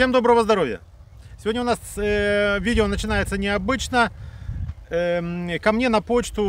Всем доброго здоровья! Сегодня у нас э, видео начинается необычно. Эм, ко мне на почту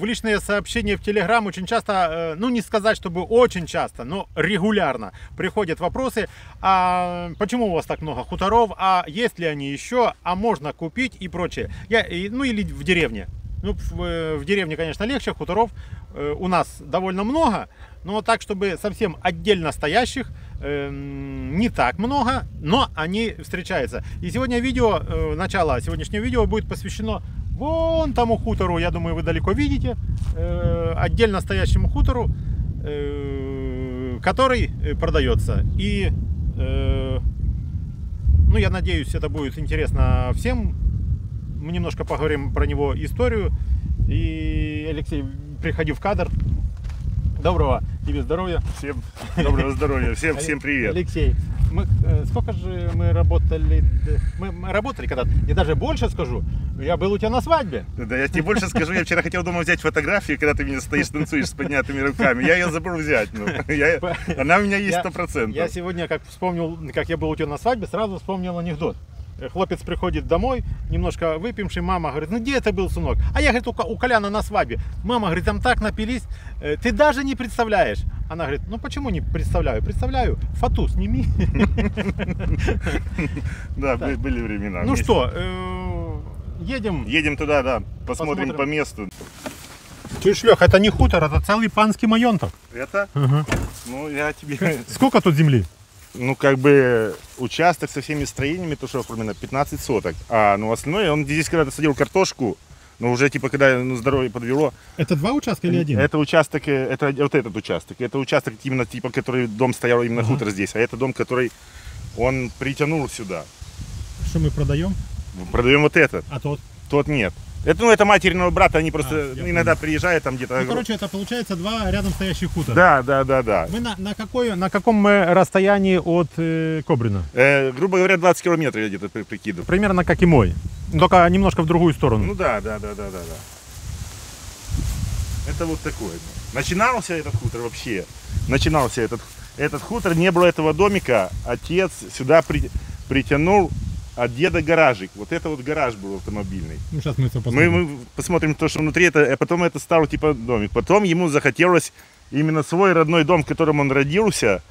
в личные сообщения в Телеграм очень часто, э, ну не сказать, чтобы очень часто, но регулярно приходят вопросы, а почему у вас так много хуторов, а есть ли они еще, а можно купить и прочее. Я, и, ну или в деревне. Ну, в, э, в деревне, конечно, легче, хуторов э, у нас довольно много, но так, чтобы совсем отдельно стоящих, э, не так много, но они встречаются. И сегодня видео, э, начало сегодняшнего видео будет посвящено вон тому хутору, я думаю, вы далеко видите, э, отдельно стоящему хутору, э, который э, продается. И, ну, я надеюсь, это будет интересно всем. Мы немножко поговорим про него историю. И, Алексей, приходи в кадр. Доброго тебе здоровья. Всем доброго здоровья, всем, всем привет. Алексей, мы, э, сколько же мы работали? Мы, мы работали когда-то, и даже больше скажу, я был у тебя на свадьбе. Да, я тебе больше скажу, я вчера хотел дома взять фотографию, когда ты меня стоишь, танцуешь с поднятыми руками. Я ее забыл взять. Ну, я, она у меня есть сто процентов. Я сегодня, как вспомнил, как я был у тебя на свадьбе, сразу вспомнил анекдот. Э, Хлопец приходит домой, немножко выпивший, мама говорит, ну где это был, сынок? А я, говорит, у, Коляна на свадьбе. Мама говорит, там так напились, э, ты даже не представляешь. Она говорит, ну почему не представляю? Представляю, фату сними. Да, были- времена. Ну что, э, едем. Едем туда, да, посмотрим, Посмотрим. по месту. Чуешь, Лех, это не хутор, это целый панский майонток. Это? Ну, я тебе... Сколько тут земли? Ну, как бы участок со всеми строениями, то, что оформлено, 15 соток. А, ну, остальное, он здесь когда-то садил картошку, но уже, типа, когда ну, здоровье подвело, Это два участка или один? Это участок, э, это вот этот участок. Это участок именно типа, который дом стоял именно Ага. хутор здесь, а это дом, который он притянул сюда. Что мы продаем? Продаем вот этот, А тот? тот нет. Это, ну, это материного брата, они просто А, я ну, иногда приезжают там где-то. Ну, короче, это получается два рядом стоящих хутора. Да, да, да, да. Мы на, на, какой, на каком мы расстоянии от э, Кобрина? Э, грубо говоря, 20 километров я где-то при- прикидываю. Примерно как и мой. Только немножко в другую сторону. Ну да, да, да, да, да, да. Это вот такое. Начинался этот хутор вообще. Начинался этот, этот хутор, не было этого домика. Отец сюда при- притянул от деда гаражик. Вот это вот гараж был автомобильный. Ну, сейчас мы это Мы, посмотрим. мы посмотрим то, что внутри, это, а потом это стало типа домик. Потом ему захотелось именно свой родной дом, в котором он родился.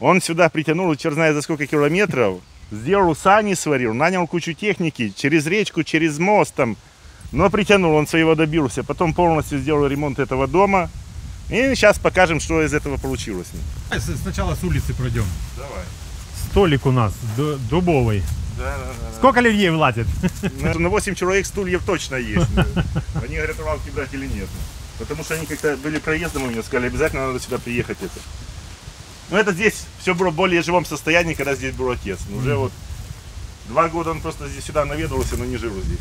Он сюда притянул, черт знает за сколько километров. Сделал сани, сварил, нанял кучу техники, через речку, через мост там. Но притянул, он своего добился. Потом полностью сделал ремонт этого дома. И сейчас покажем, что из этого получилось. Сначала с улицы пройдем. Давай. Столик у нас ду- дубовый. Да, да, да. Сколько людей влазит? На на 8 человек стульев точно есть. Они говорят, лавки брать или нет. Потому что они как-то были проездом у меня, сказали, обязательно надо сюда приехать это. Но это здесь все было в более живом состоянии, когда здесь был отец. Но уже вот два года он просто здесь сюда наведывался, но не жил здесь.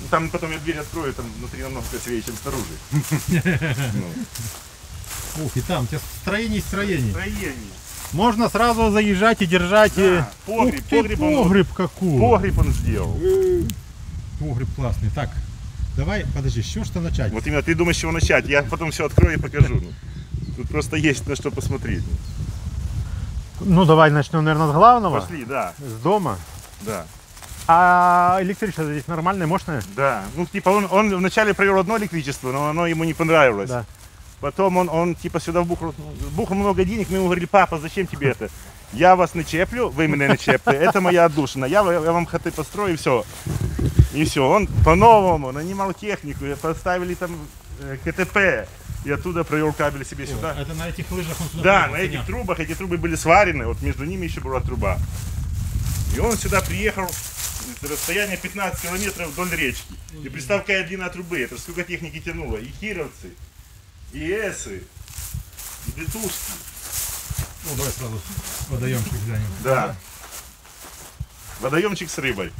Ну, Там потом я дверь открою, там внутри намного красивее, чем снаружи. Ну, Ух, и там, у тебя строений строений. Строение. Можно сразу заезжать и держать. и- Да, погреб, Ух ты, погреб он- погреб какой. Погреб он сделал. Погреб классный. Так, давай, подожди, с чего что начать? Вот именно ты думаешь, с чего начать. Я потом все открою и покажу. Тут просто есть на что посмотреть. Ну, давай начнем, наверное, с главного. Пошли, да, С дома. да. А электричество здесь нормальное, мощное? Да, ну типа он, он вначале провел одно электричество, но оно ему не понравилось. Да. Потом он, он типа сюда вбухал, вбухал много денег, мы ему говорили, папа, зачем тебе это? Я вас начеплю, вы меня начепли, это моя отдушина, я, я вам хаты построю, и все. И все, он по-новому нанимал технику, поставили там э, КТП, и оттуда провел кабель себе сюда. Это на этих лыжах он сюда Да, на этих трубах, эти трубы были сварены, вот между ними еще была труба. И он сюда приехал, с расстояния 15 километров вдоль речки. И представь, какая длина трубы, это сколько техники тянуло. И кировцы, и эсы, и бетушки. Ну, давай сразу водоемчик глянем. Да. Водоемчик с рыбой.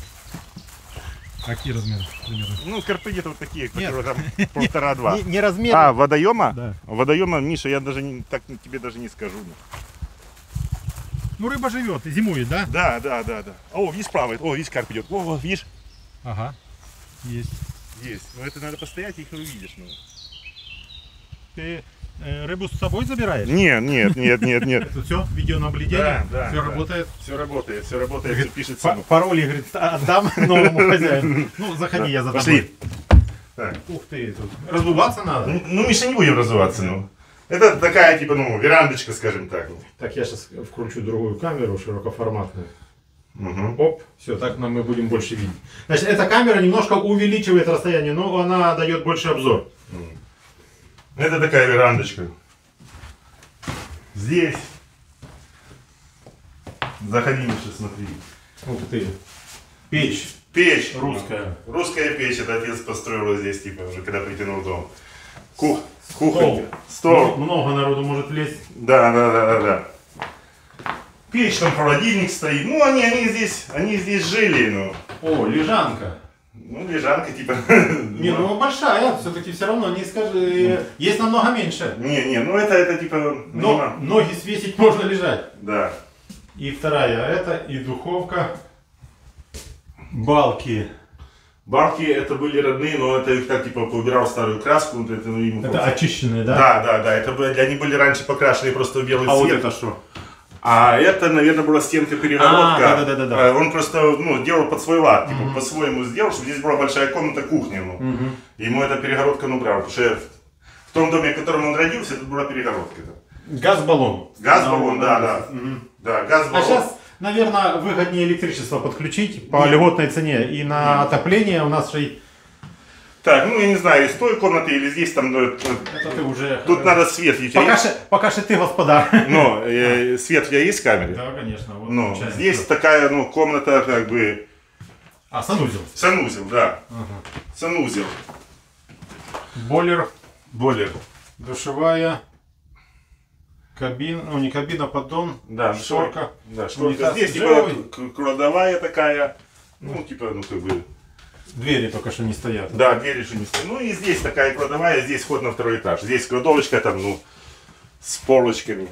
Какие размеры примерно? Ну, карпы где-то вот такие, Нет. килограмм полтора-два. Не, не размеры. А, водоема? Да. Водоема, Миша, я даже не, так тебе даже не скажу. Ну, рыба живет, зимует, да? Да, да, да, да. О, видишь, справа, о, видишь, карп идет. О, видишь? Ага. Есть. Есть. Но это надо постоять, их увидишь. Ну. Ты Э, Рыбу с собой забираешь? Нет, нет, нет, нет, нет. Это все, видеонаблюдение, Да, да, все да. работает. Все работает, все работает, все пишется. Па- Пароли, говорит, отдам новому хозяину. Ну, заходи, я за. Пошли. Так. Ух ты, тут разуваться надо. Ну, ну, Миша, не будем разуваться, ну. Это такая, типа, ну, верандочка, скажем так. Так, я сейчас вкручу другую камеру широкоформатную. Угу. Оп, все, так нам мы будем больше видеть. Значит, эта камера немножко увеличивает расстояние, но она дает больше обзор. Это такая верандочка. Здесь. Заходи, Миша, смотри. Ух ты. Печь Печь. русская. Русская печь, это отец построил вот здесь, типа, уже когда притянул дом. Кух... Стол. Кухонька. Стол. Много народу может влезть. Да, да, да, да, да. Печь, там холодильник стоит. Ну, они, они здесь, они здесь жили, ну. О, лежанка. Ну, лежанка, типа. Не, ну большая, все-таки все равно, не скажи, есть намного меньше. Не, не, ну это, это типа. Но ноги свесить можно лежать. Да. И вторая это, и духовка. Балки. Барки это были родные, но это их так типа поубирал старую краску. вот Это, ну, Это просто- очищенные, да? Да, да, да. Это были, они были раньше покрашены просто в белый А вот цвет. это что? А это, наверное, была стенка перегородка. А, да-да-да-да-да. Э, Он просто ну, делал под свой лад, типа, по-своему сделал, чтобы здесь была большая комната кухни. Ну. Ему эта перегородка ну брал, потому что в том доме, в котором он родился, тут была перегородка. да. Газ-баллон. Газ-баллон, да, да. Мгм. Да, А газ-баллон. сейчас, наверное, выгоднее электричество подключить по льготной цене. И на отопление у нас же... Так, ну я не знаю, из той комнаты или здесь там, ну, Это ты уже... тут надо свет. У тебя Пока есть? пока что ты господар. Ну, э, свет у тебя есть в камере? Да, конечно. Вот Ну, получается. здесь такая, ну, комната, как бы, А, санузел. санузел, да. Ага. Санузел. Бойлер, Более. душевая, кабина, ну не кабина, поддон, Да, шторка. Да, шторка. Здесь, типа, кладовая такая. Ну, типа, ну, как бы, Двери только что не стоят. да, двери же не стоят. Ну, и здесь такая кладовая, здесь вход на второй этаж. Здесь кладовочка там, ну, с полочками.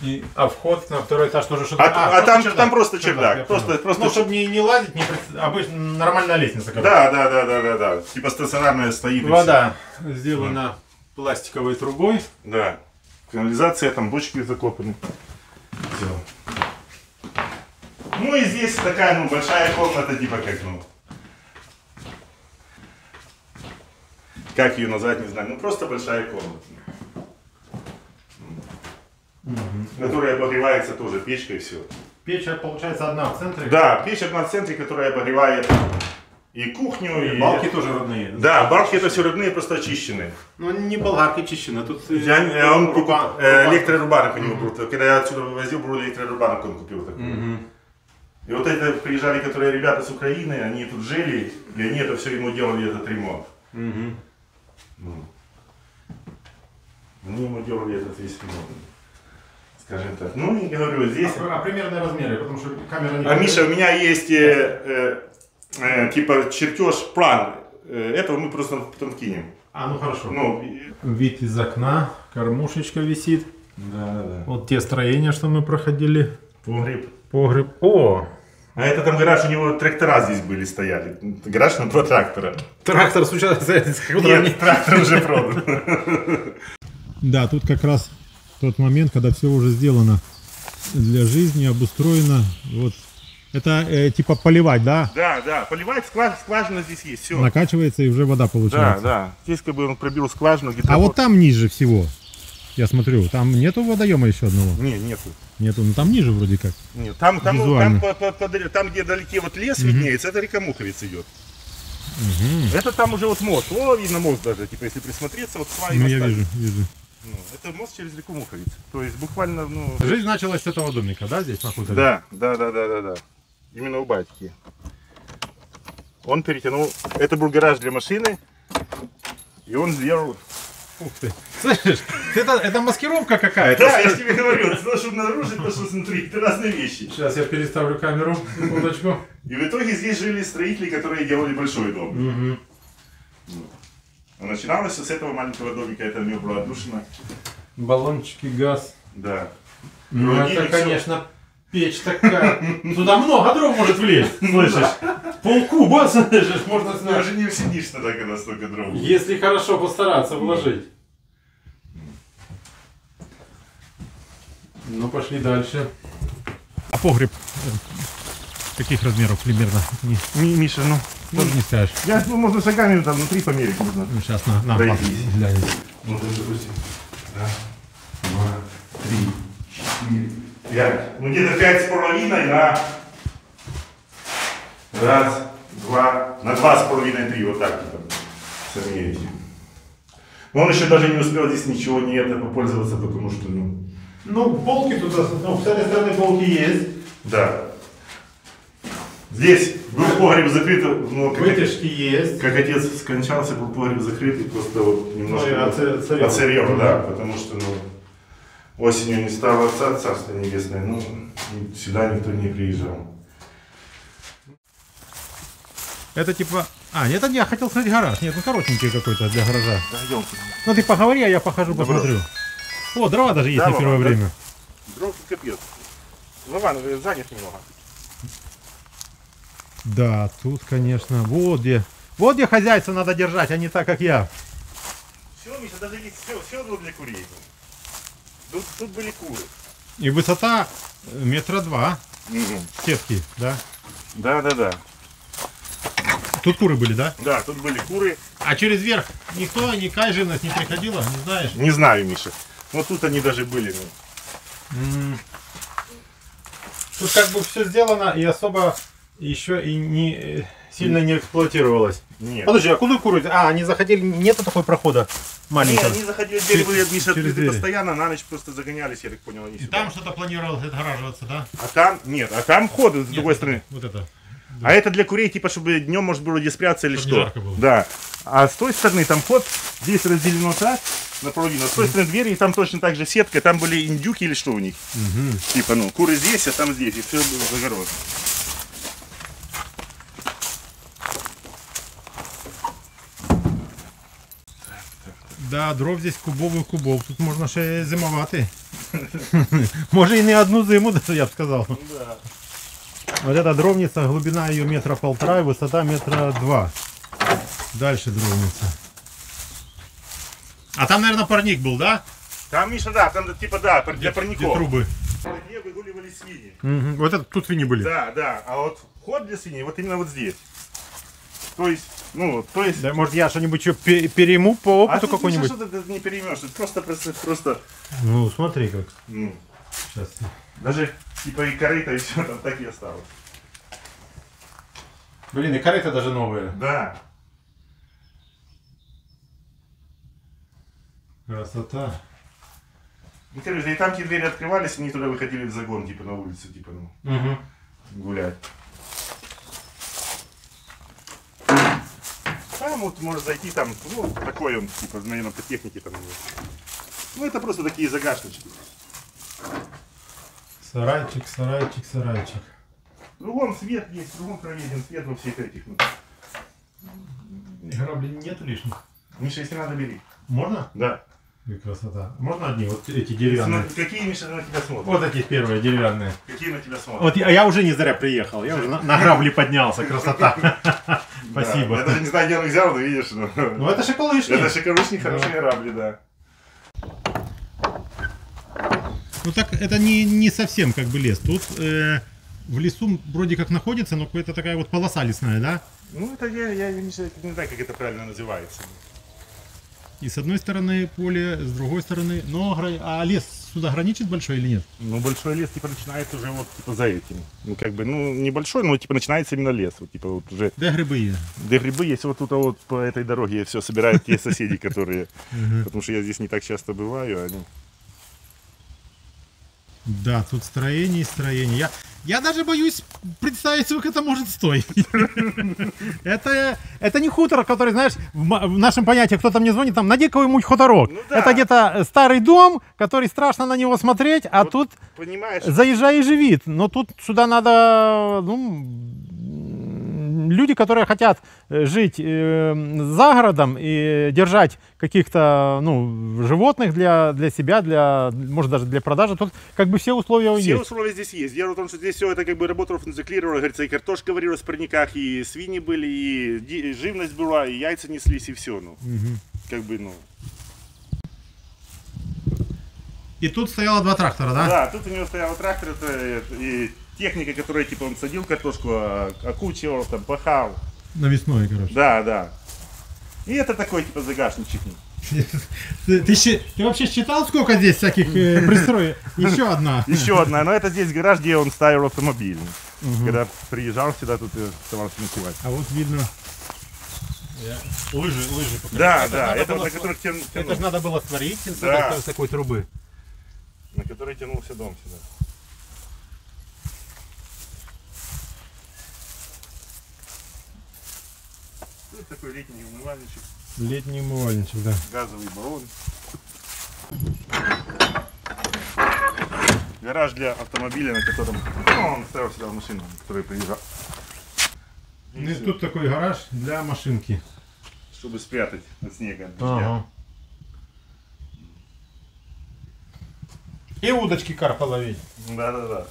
И, а вход на второй этаж тоже что-то. А, а просто там, чердак. там просто чердак. я Просто, понял. просто, Ну, чтобы не, не лазить, не обычно нормальная лестница. Да, да, да, да, да, да. Типа стационарная стоит. Вода сделана пластиковой трубой. Да. Канализация, там бочки закопаны. Все. Ну и здесь такая, ну, большая комната, типа как, ну. Как ее назвать, не знаю. Ну просто большая комната. Которая обогревается тоже печкой и все. Печь получается одна в центре. Да, печь одна в центре, которая обогревает и кухню, и... Балки тоже родные. Да, балки это все родные, просто очищенные. Ну не болгаркой чищены, тут э, Я, он купил, э, руба- электрорубанок у него был. Когда я отсюда вывозил, был электрорубанок он купил такой. Мгм. Вот это приезжали, которые ребята с Украины, они тут жили, и они это все ему делали, этот ремонт. Мгм. Они ему делали этот весь ремонт. Скажем так. Ну и говорю, здесь... А, а примерные размеры, потому что камера не А Миша, у меня есть э, э, э, типа чертеж, план. Э, этого мы просто потом кинем. А, ну хорошо. Ну, Вид из окна, кормушечка висит. да, да, да. Вот те строения, что мы проходили. Погреб. Погреб. О! А это там гараж, у него трактора здесь были, стояли. Гараж на два трактора. Трактор случается. Нет, трактор уже продан. Да, тут как раз тот момент, когда все уже сделано для жизни, обустроено. Вот. Это э, типа поливать, да? Да, да, поливать скваж- скважина здесь есть, все. Накачивается и уже вода Да, получается. да. Здесь как бы он пробил скважину, А вот там ниже всего, я смотрю, там нету водоема еще одного? Не, нету. Нету, ну там ниже вроде как. Нет, там, там, Визуально. там, по- по- под- там, где вдалеке вот лес виднеется, это река Муховец идет. Это там уже вот мост. О, видно мост даже, типа, если присмотреться, вот сваи Ну я вижу, вижу. Ну, это мост через реку Муховец. То есть буквально, ну... Жизнь началась с этого домика, да, здесь на хуторе? Да, да, да, да, да, да. Именно у батьки. Он перетянул. Это был гараж для машины. И он сделал. Ух ты. Слышишь, это, это маскировка какая-то. Да, я же тебе говорю, то, что наружу, то, что снутри, это разные вещи. Сейчас я переставлю камеру, секундочку. И в итоге здесь жили строители, которые делали большой дом. А начиналось все с этого маленького домика, это у него была отдушина. Баллончики, газ. Да. Ну Другие это, всё. конечно, печь такая. Туда много дров может влезть, слышишь? Полкуба, слышишь, можно Даже не усидишь тогда, когда столько дров. Если хорошо постараться вложить. Ну, пошли дальше. А погреб э, каких размеров примерно? Ми- Миша, ну, тоже не скажешь. я, ну, можно шагами там внутри померить можно. Ну, сейчас на, на глянет. Ну, так, допустим, раз, два, три, четыре, пять. Ну, где-то пять с половиной на... Раз, два, на два с половиной, три, вот так, типа, замерить. Но он еще даже не успел здесь ничего не это попользоваться, потому что, ну, Ну, полки тут, ну, с этой стороны полки есть. да. Здесь был погреб закрыт, но как, Вытяжки есть. как отец скончался, был погреб закрыт, и просто вот немножко Ну, оцарел. оцарел, да, потому что, ну, осенью не стало отца, царство небесное, ну, сюда никто не приезжал. Это типа... А, нет, не, я хотел смотреть гараж. Нет, ну коротенький какой-то для гаража. Да, идем. Ну ты поговори, а я похожу, Добро. посмотрю. О, дрова даже есть Да, на первое да. время. Дров капец. Вован, э, занят немного. Да, тут, конечно, вот где. Вот где хозяйство надо держать, а не так, как я. Все, Миша, даже есть все, все было для курей. Тут, тут были куры. И высота э, метра два сетки, да? Да, да, да. Тут куры были, да? Да, тут были куры. А через верх никто, никакая живность не приходила, не знаешь? Не знаю, Миша. Вот тут они даже были. ну. Тут как бы все сделано и особо еще и не э, сильно не эксплуатировалось. Нет. Подожди, а куда куры? А, они заходили, нету такой прохода маленького. они заходили, двери были, Миша, через двери. постоянно, на ночь просто загонялись, я так понял, они И сюда. там что-то планировалось отгораживаться, да? А там, нет, а там ход с другой стороны. Вот это. А это для курей, типа, чтобы днем можно было где спрятаться или Чтоб что. жарко было. Да. А с той стороны там ход, здесь разделено так, наполовину. А с той стороны двери, и там точно так же сетка, там были индюки или что у них. Типа, ну, куры здесь, а там здесь, и все было загородно. Да, дров здесь кубових кубов. Тут можна ще зимувати. Може і не одну зиму, я б сказав. Да. Вот эта дровница, глубина ее метра полтора и высота метра два. Дальше дровница. А там, наверное, парник был, да? Там, Миша, да, там типа, да, для Где парников. трубы. Где выгуливали свиньи. Мгм. Вот это тут свиньи были. Да, да. А вот ход для свиней вот именно вот здесь. То есть, ну, то есть... Да, может, я что-нибудь что перейму по а опыту Миша, какой-нибудь? что ты не переймешь, это просто, просто, просто, Ну, смотри как. ну, Сейчас. даже типа и корыто, и все там так и осталось. Блин, и корыто даже новые. Да. Красота. Короче, и там те двери открывались, они туда выходили в загон, типа на улицу, типа, ну, Угу. гулять. Там вот может зайти там, ну, такой он, типа, наверное, по технике там. Ну, это просто такие загашнички. Сарайчик, сарайчик, сарайчик. Кругом свет есть, кругом проведен свет во всех этих. Ну. Грабли нету лишних. Миша, если надо, бери. Можно? Да. И красота. Можно одни вот эти деревянные? на- какие, Миша, на тебя смотрят? Вот эти первые деревянные. Какие на тебя смотрят? Вот я, я уже не зря приехал, я уже на, на грабли поднялся, красота. Спасибо. Я даже не знаю, где он их взял, но видишь. Ну, Ну это шоколадишь. это шикарушник, хорошие грабли, да. Ну так это не, не совсем как бы лес. Тут э, в лесу вроде как находится, но какая-то такая вот полоса лесная, да? Ну, это я, я не, знаю, не знаю, как это правильно называется. И с одной стороны поле, с другой стороны. Но а лес сюда граничит большой или нет? Ну, большой лес, типа, начинается уже вот, типа, за этим. Ну, как бы, ну, небольшой, но, типа, начинается именно лес. Вот, типа, вот уже, Де гриби є? где грибы есть, вот тут а вот по этой дороге все собирают те соседи, которые... Потому что я здесь не так часто бываю, они... Да, тут строение и строение. Я, я даже боюсь представить, сколько это может стоить. Это, это не хутор, который, знаешь, в, нашем понятии кто-то мне звонит, там, найди кого-нибудь хуторок. Ну. Это где-то старый дом, который страшно на него смотреть, а тут заезжай и живит. Но тут сюда надо, ну, люди, которые хотят э, жить э, за городом и держать каких-то ну, животных для, для себя, для, может даже для продажи, тут как бы все условия Все есть. условия здесь есть. Дело в том, что здесь все это как бы работало, функционировало, говорится, и картошка варилась в парниках, и свиньи были, и живность была, и яйца неслись, и все, ну. Как бы, ну. И тут стояло два трактора, Да, тут у него стоял трактор, это, это, и техника, которая, типа, он садил картошку, а- окучивал, там, пахал. Навесной, короче. Да, да. И это такой, типа, загашничек. Ты, ты ты вообще считал, сколько здесь всяких э, пристроек? Еще одна. Еще одна, но это здесь гараж, где он ставил автомобиль. Когда приезжал сюда, тут оставался ночевать. А вот видно. Лыжи, лыжи. покажи. Да, Это да, это было на которых тян- Это тянул- же надо было сварить с Да. такой- с такой трубы. на который тянулся дом сюда. Тут такой летний умывальничек, Летний умывальничек, да. газовый баллон. Гараж для автомобиля, на котором ну, он ставил сюда машину, на которой приезжал. И Ну, и тут такой гараж для машинки. Чтобы спрятать от снега. от дождя. Ага. И удочки карпа ловить. Да-да-да.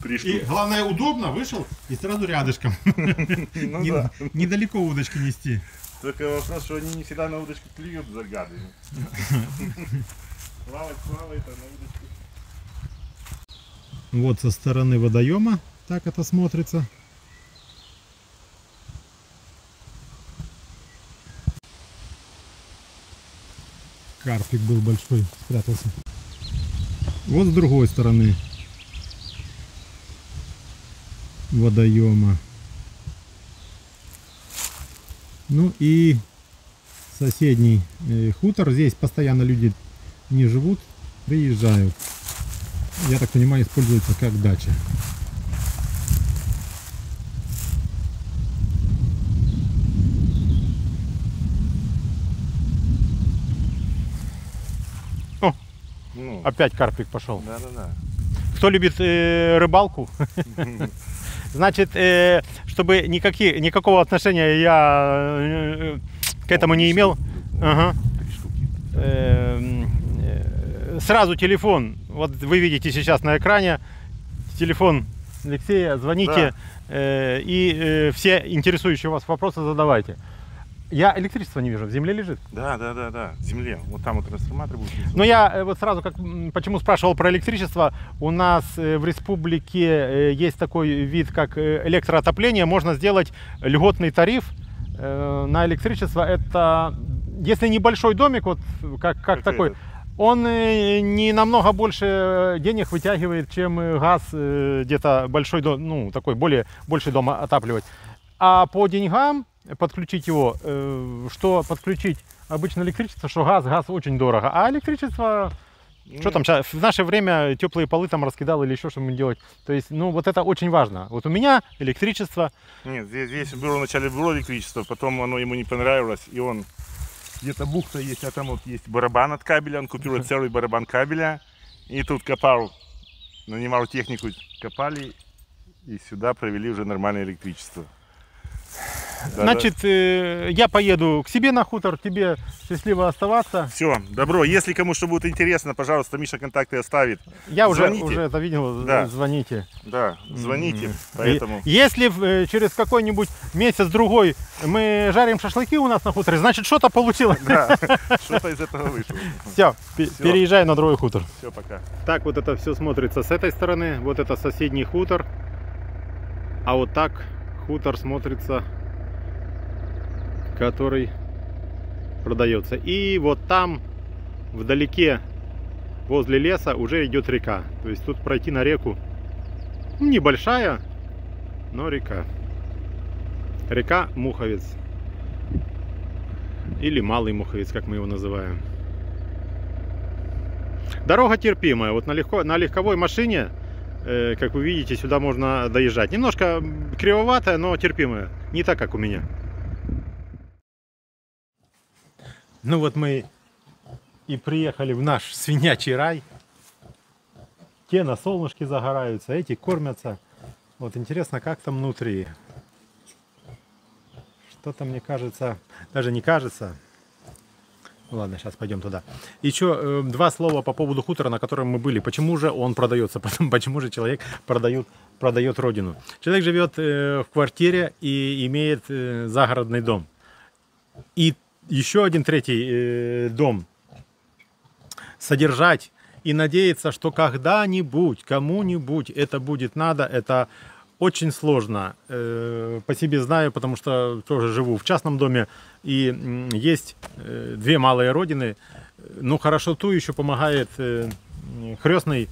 Пришку. И главное удобно, вышел и сразу рядышком. Ну Не- да. Недалеко удочки нести. Только вопрос, что они не всегда на удочку клюют, загады. Плавать, плавает, а на удочку. Вот со стороны водоема так это смотрится. Карпик был большой, спрятался. Вот с другой стороны водоема. Ну и соседний э, хутор. Здесь постоянно люди не живут, приезжают я так понимаю, используется как дача. Ну, Опять карпик пошел. да-да-да. Кто любит э, рыбалку, значит, э, чтобы никакие, никакого отношения я э, к этому не имел, ага, штуки. э, э, сразу телефон, вот вы видите сейчас на экране, телефон Алексея, звоните э, и э, все интересующие вас вопросы задавайте. Я электричества не вижу, в земле лежит. Да, да, да, да. В земле. Вот там вот трансформатор будет. Но я э, вот сразу, как, почему спрашивал про электричество, у нас э, в республике э, есть такой вид, как электроотопление, можно сделать льготный тариф на электричество. Это, если небольшой домик, вот как, как Как такой, этот. он не намного больше денег вытягивает, чем газ где-то большой ну такой более больший дом отапливать. А по деньгам подключить его, э, что подключить обычно электричество, что газ, газ очень дорого. А электричество, что там ща- в наше время теплые полы там раскидал или еще что-нибудь делать. То есть, ну вот это очень важно. Вот у меня электричество, Нет, здесь, здесь было вначале было электричество, потом оно ему не понравилось, и он где-то бухта есть, а там вот есть барабан от кабеля, он купил целый барабан кабеля, и тут копал, нанимал технику, копали, и сюда провели уже нормальное электричество. Да-да. значит, э, я поеду к себе на хутор, тебе счастливо оставаться. Все, добро. Если кому что будет интересно, пожалуйста, Миша контакты оставит. Я уже, Звоните. уже это видел, Да. звоните. Да, звоните. И- Поэтому. Если э, через какой-нибудь месяц-другой мы жарим шашлыки у нас на хуторе, значит что-то получилось. Да, что-то из этого вышло. Все, переезжай на другой хутор. Все, пока. Так вот это все смотрится с этой стороны. Вот это соседний хутор. А вот так хутор смотрится, который продается. И вот там, вдалеке, возле леса, уже идет река. То есть тут пройти на реку небольшая, но река. Река Муховец. Или Малый Муховец, как мы его называем. Дорога терпимая. Вот на, легко, на легковой машине, как вы видите, сюда можно доезжать. Немножко кривоватая, но терпимая. Не так, как у меня. Ну вот мы и приехали в наш свинячий рай. Те на солнышке загораются, эти кормятся. Вот интересно, как там внутри. что-то мне кажется, даже не кажется. Ладно, сейчас пойдем туда. Еще э, два слова по поводу хутора, на котором мы были. Почему же он продается? Почему же человек продает, продает родину? Человек живет э, в квартире и имеет э, загородный дом. И еще один третий э, дом содержать и надеяться, что когда-нибудь, кому-нибудь это будет надо, это очень сложно. Э, по себе знаю, потому что тоже живу в частном доме. И есть э, две малые родины. Ну, хорошо, ту еще помогает э, хрестный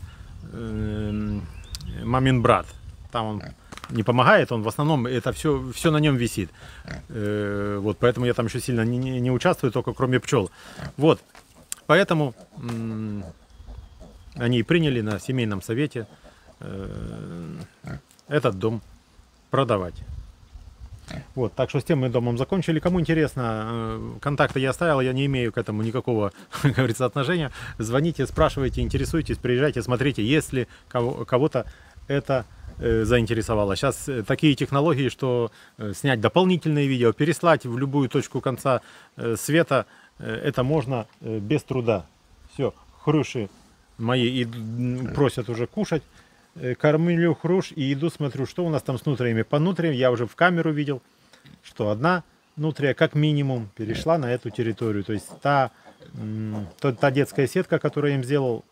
мамин брат. Там он не помогает, он в основном это все, все на нем висит. Вот, поэтому я там еще сильно не, не, участвую, только кроме пчел. Вот, поэтому они приняли на семейном совете этот дом продавать. Вот, так что с тем мы домом закончили. Кому интересно, э, контакты я оставил, я не имею к этому никакого, как говорится, отношения. Звоните, спрашивайте, интересуйтесь, приезжайте, смотрите, если кого- кого-то это э, заинтересовало. Сейчас э, такие технологии, что снять дополнительные видео, переслать в любую точку конца света, это можно без труда. Все, хрюши мои и просят уже кушать. Э, кормлю хрущ и иду смотрю, что у нас там с нутриями. По нутриям я уже в камеру видел, что одна нутрия как минимум перешла на эту территорию. То есть та, та, та детская сетка, которую я им сделал,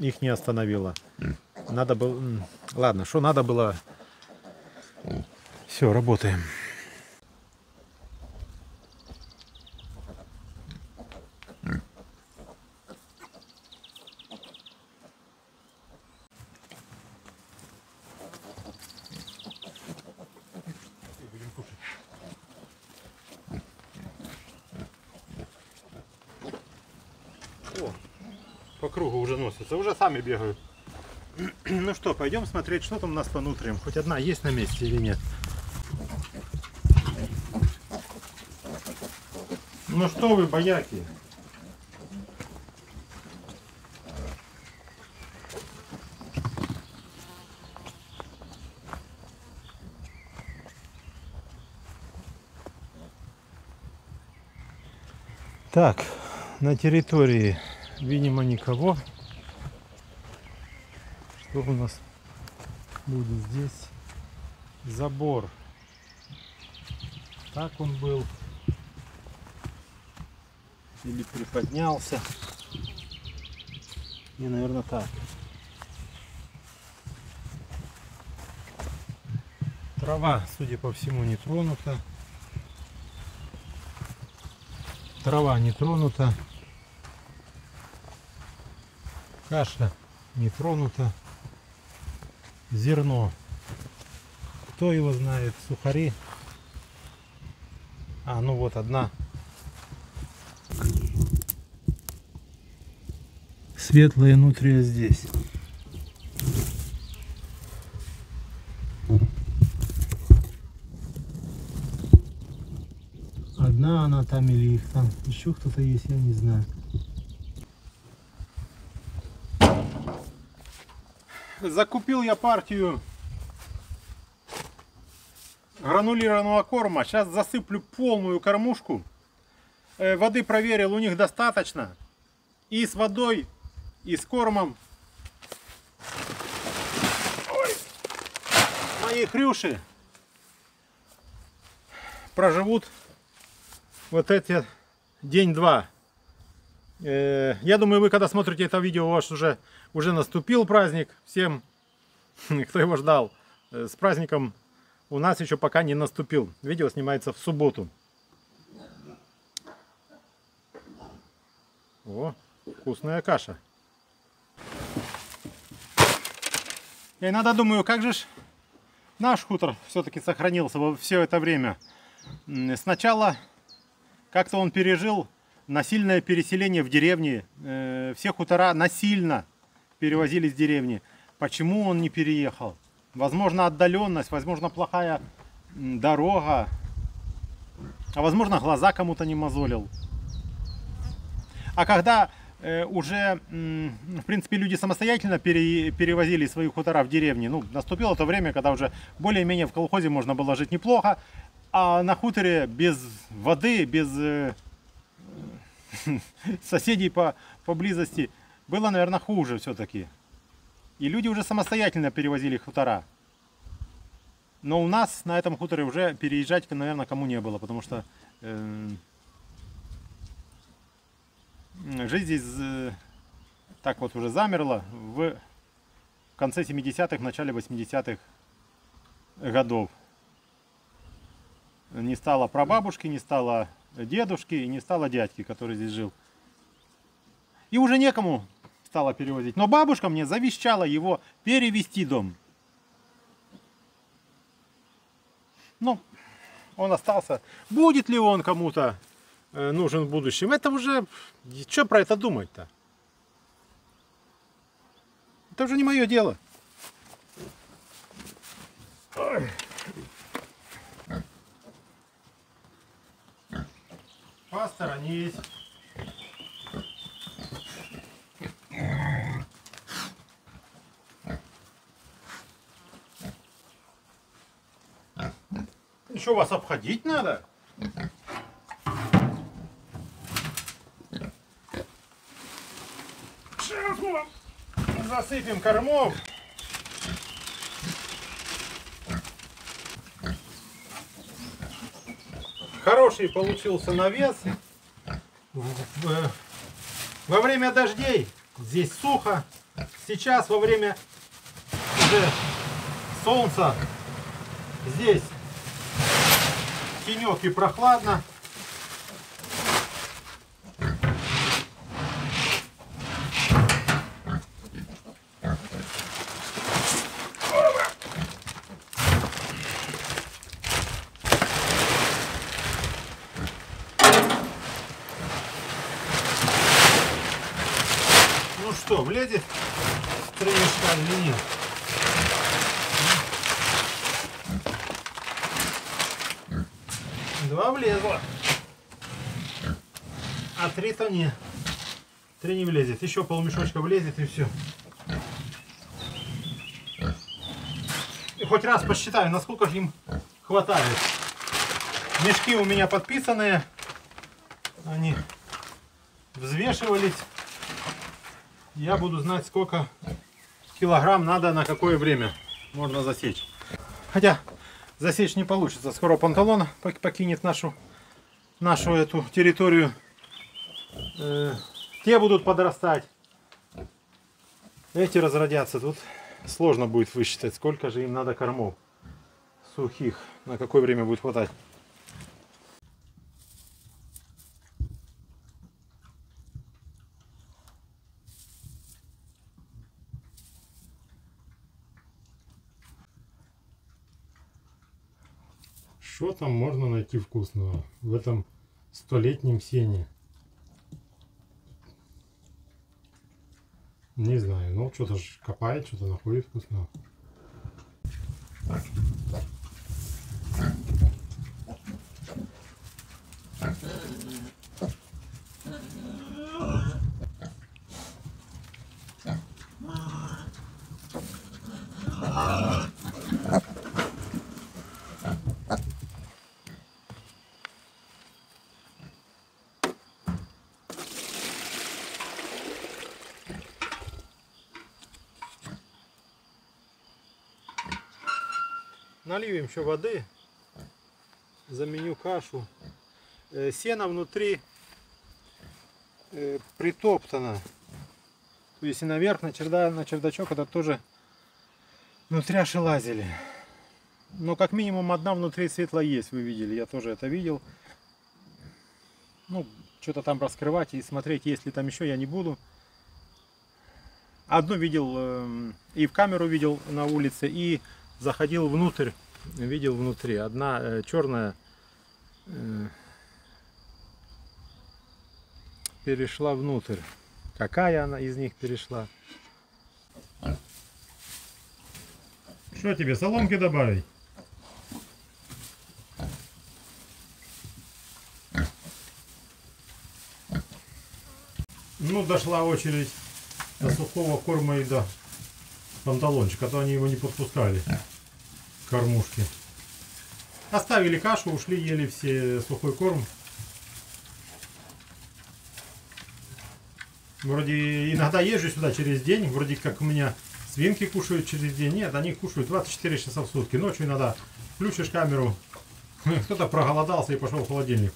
их не остановила. Надо было... Ладно, что надо было... Все, работаем. Кругу уже носятся, уже сами бегают. Ну что, пойдем смотреть, что там у нас по нутриям. Хоть одна есть на месте или нет. Ну что вы, бояки? Так, на территории видимо никого. Что у нас будет здесь? Забор. Так он был. Или приподнялся. Не, наверное, так. Трава, судя по всему, не тронута. Трава не тронута. Каша не тронута. Зерно. Кто его знает? Сухари. А, ну вот одна. Светлая нутрия здесь. Одна она там или их там. Еще кто-то есть, я не знаю. Закупил я партию гранулированного корма. Сейчас засыплю полную кормушку. Э, воды проверил, у них достаточно. И с водой, и с кормом. Ой. Мои хрюши проживут вот эти день-два. Э, я думаю, вы когда смотрите это видео, у вас уже, уже наступил праздник. Всем, кто его ждал, э, с праздником у нас еще пока не наступил. Видео снимается в субботу. О, вкусная каша. Я иногда думаю, как же ж наш хутор все-таки сохранился все это время. Сначала как-то он пережил насильное переселение в деревни. Э, все хутора насильно перевозили с деревни. Почему он не переехал? Возможно, отдаленность, возможно, плохая дорога, а возможно, глаза кому-то не мозолил. А когда э, уже, в принципе, люди самостоятельно пере, перевозили свои хутора в деревни, ну, наступило то время, когда уже более-менее в колхозе можно было жить неплохо, А на хуторе без воды, без э, соседей по поблизости было, наверное, хуже все-таки. И люди уже самостоятельно перевозили хутора. Но у нас на этом хуторе уже переезжать, наверное, кому не было, потому что э, жизнь здесь э, так вот уже замерла в конце 70-х, начале 80-х годов. Не стало прабабушки, не стало дедушки и не стало дядьки, который здесь жил. И уже некому стало перевозить. Но бабушка мне завещала его перевести дом. Ну, он остался. Будет ли он кому-то э, нужен в будущем? Это уже... Что про это думать-то? Это уже не мое дело. Ой. Посторонись. Еще вас обходить надо? Сейчас мы засыпем кормов. Хороший получился навес. Во время дождей здесь сухо. Сейчас во время уже солнца здесь тенек и прохладно. Ну что, влезет тренишка или нет? Два влезло. А три-то не. Три не влезет. Еще полмешочка влезет и все. И хоть раз посчитаю, насколько же им хватает. Мешки у меня подписанные. Они взвешивались. Я буду знать, сколько килограмм надо на какое время можно засечь. Хотя засечь не получится. Скоро панталон покинет нашу, нашу эту территорию. Э, те будут подрастать. Эти разродятся. Тут сложно будет высчитать, сколько же им надо кормов сухих. На какое время будет хватать. Что там можно найти вкусного в этом столетнем сене? Не знаю, ну что-то копает, что-то находит вкусного. Налью еще воды, заменю кашу. Сено внутри притоптано. То есть и наверх, на, черда, на чердачок это тоже внутряши лазили. Но как минимум одна внутри светла есть, вы видели, я тоже это видел. Ну, что-то там раскрывать и смотреть, есть ли там еще, я не буду. Одну видел э, и в камеру видел на улице, и заходил внутрь, видел внутри. Одна э, черная э, перешла внутрь. Какая она из них перешла? Что тебе, соломки добавить? Ну, дошла очередь до сухого корма и до панталончика, а то они его не подпускали к кормушке. Оставили кашу, ушли, ели все сухой корм. Вроде иногда езжу сюда через день, вроде как у меня свинки кушают через день. Нет, они кушают 24 часа в сутки. Ночью иногда включишь камеру, кто-то проголодался и пошел в холодильник.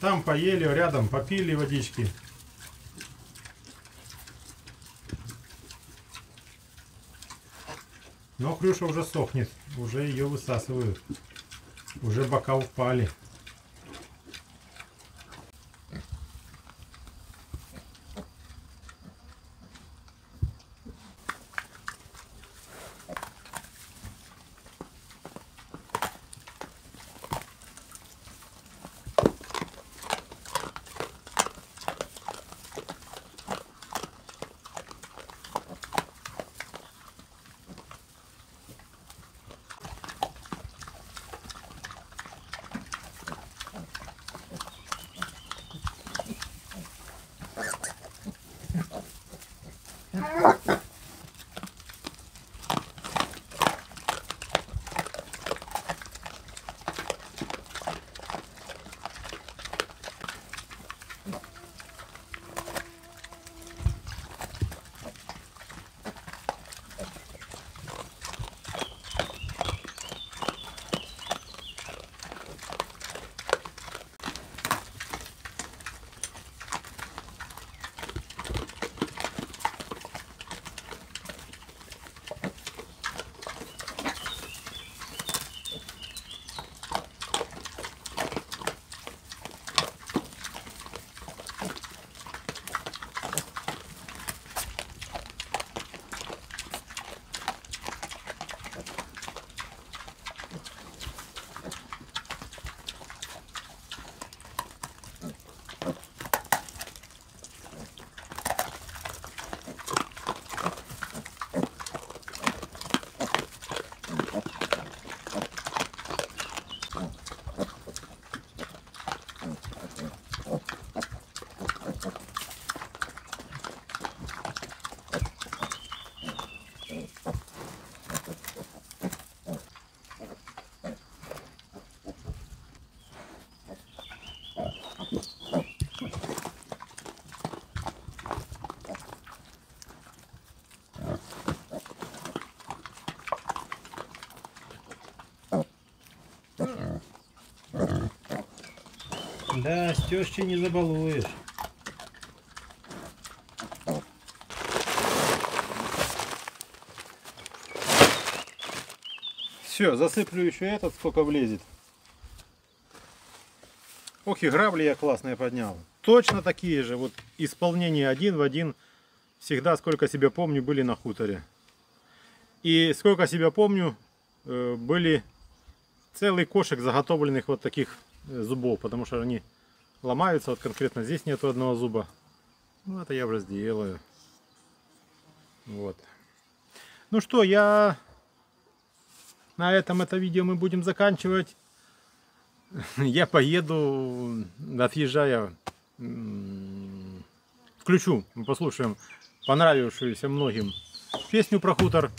Там поели, рядом попили водички. Но Крюша уже сохнет, уже ее высасывают. Уже бока упали. Да, с тещей не забалуешь. Все, засыплю еще этот, сколько влезет. Ох и грабли я классные поднял. Точно такие же, вот исполнение один в один. Всегда, сколько себя помню, были на хуторе. И сколько себя помню, э, были целый кошек заготовленных вот таких э, зубов, потому что они ломаются. Вот конкретно здесь нету одного зуба. Ну, это я уже сделаю. Вот. Ну что, я на этом это видео мы будем заканчивать. Я поеду, отъезжая, включу, мы послушаем понравившуюся многим песню про хутор.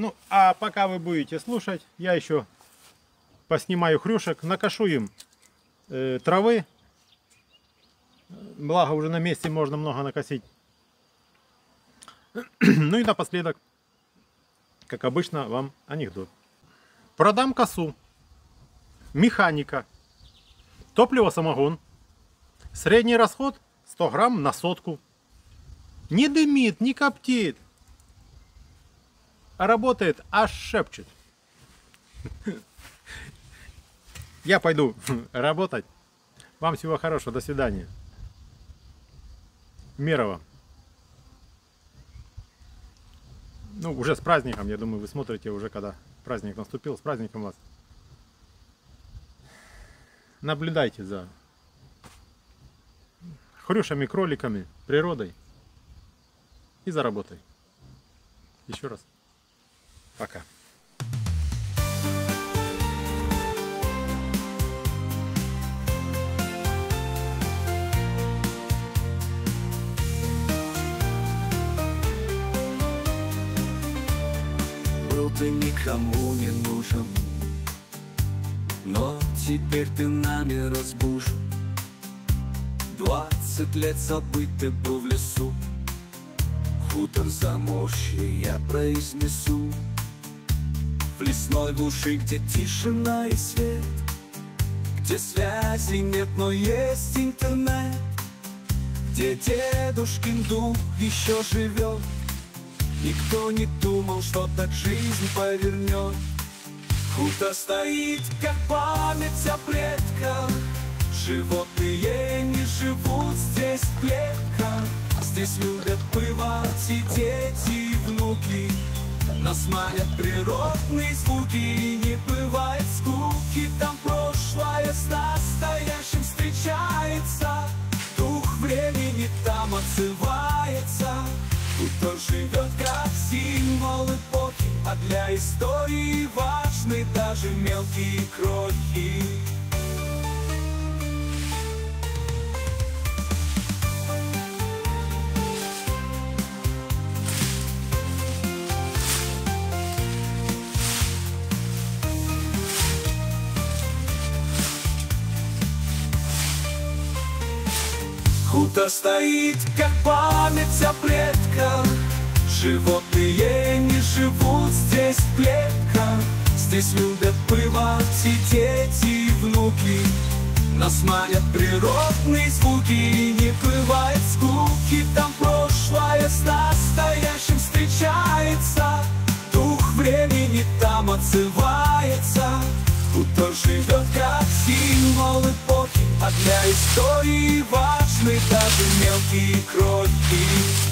Ну, а пока вы будете слушать, я еще поснимаю хрюшек, накашу им э, травы. Благо уже на месте можно много накосить. ну и напоследок, как обычно, вам анекдот. Продам косу, механика, топливо самогон, средний расход 100 грамм на сотку. Не дымит, не коптит а работает, аж шепчет. Я пойду работать. Вам всего хорошего, до свидания. Мирова. Ну, уже с праздником, я думаю, вы смотрите уже, когда праздник наступил. С праздником вас. Наблюдайте за хрюшами, кроликами, природой и за работой. Еще раз. Пока. Был ты никому не нужен, но теперь ты нами разбужен. Двадцать лет забыть ты был в лесу, хутор заморщи я произнесу. В лесной глуши, где тишина и свет Где связи нет, но есть интернет Где дедушкин дух еще живет. Никто не думал, что так жизнь повернет. Хутор стоит, как память о предках. Животные не живут здесь в клетках. Здесь любят бывать и дети, и внуки Нас манят природные звуки Не бывает скуки Там прошлое с настоящим встречается. Дух времени там отзывается. Хутор живет как символ эпохи А для истории важны даже мелкие крохи Хутор стоит, как память о предках? Животные не живут здесь в клетках. Здесь любят бывать и дети, и внуки. Нас манят природные звуки Не бывает скуки, там прошлое с настоящим встречается. Дух времени там отзывается. Хутор живет как символ эпохи А для истории важны даже мелкие крохи